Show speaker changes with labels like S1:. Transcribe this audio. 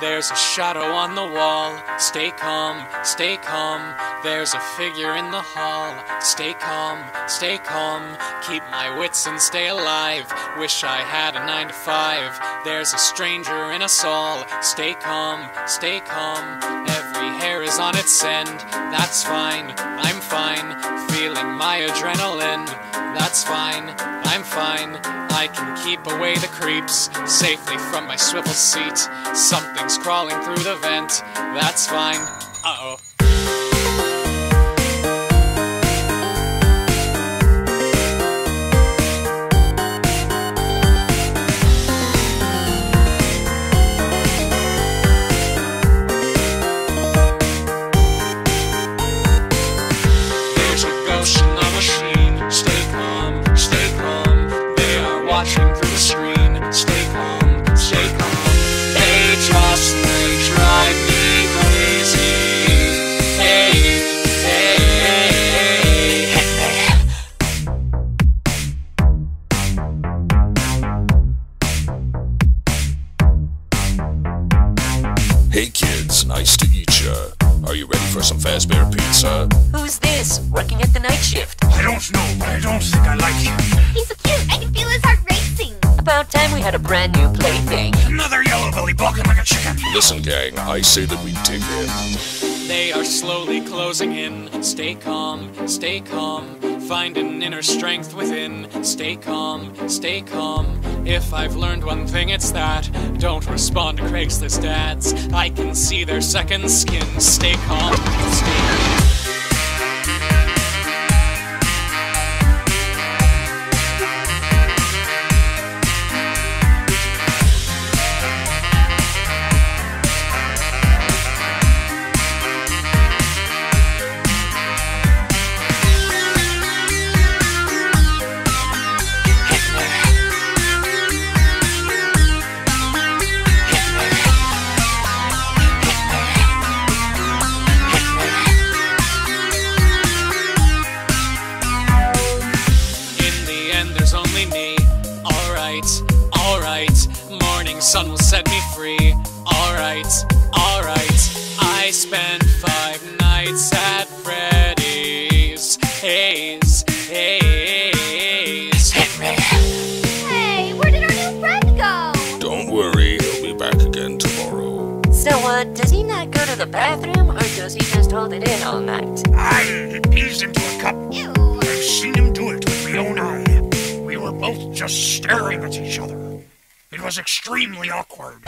S1: There's a shadow on the wall. Stay calm, stay calm. There's a figure in the hall. Stay calm, stay calm. Keep my wits and stay alive. Wish I had a nine to five. There's a stranger in us all. Stay calm, stay calm. Every hair is on its end. That's fine, I'm fine. Feeling my adrenaline. That's fine, I'm fine. I can keep away the creeps safely from my swivel seat. Something's crawling through the vent. That's fine. Uh Hey
S2: kids, nice to eat ya. Are you ready for some Fazbear Pizza?
S3: Who's this? Working at the night shift.
S4: I don't know, but I don't think I like him.
S5: He's so cute. I can feel his heart racing.
S3: About time we had a brand new plaything.
S4: Another yellow belly balking like a chicken.
S2: Listen, gang, I say that we dig in.
S1: They are slowly closing in. Stay calm, stay calm. Find an inner strength within. Stay calm, stay calm. If I've learned one thing, it's that don't respond to Craigslist ads. I can see their second skin. Stay calm, sun will set me free. Alright, alright. I spent five nights at Freddy's. Haze, haze.
S5: Hey, where did our new friend go?
S2: Don't worry, he'll be back again tomorrow.
S3: So, uh, does he not go to the bathroom, or does he just hold it in all night?
S4: I eased into a cup.
S5: Ew.
S4: I've seen him do it with my own eye. We were both just staring at each other. It was extremely awkward.